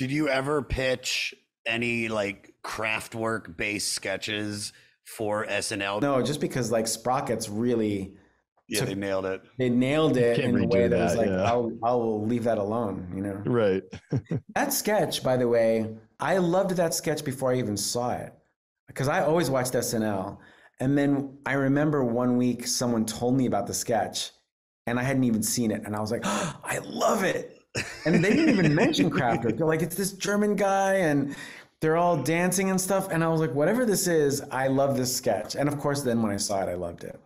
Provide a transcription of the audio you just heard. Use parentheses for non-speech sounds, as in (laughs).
Did you ever pitch any like Kraftwerk based sketches for SNL? No, just because like Sprockets really Yeah, they nailed it. they nailed it in a way that, was like yeah. I'll I'll leave that alone, you know. Right. (laughs) That sketch, by the way, I loved that sketch before I even saw it. Because I always watched SNL. And then I remember one week someone told me about the sketch and I hadn't even seen it. And I was like, oh, (gasps) I love it. And they didn't even (laughs) mention Kraftwerk. They're like, it's this German guy and they're all dancing and stuff. And I was like, whatever this is, I love this sketch. And of course, then when I saw it, I loved it.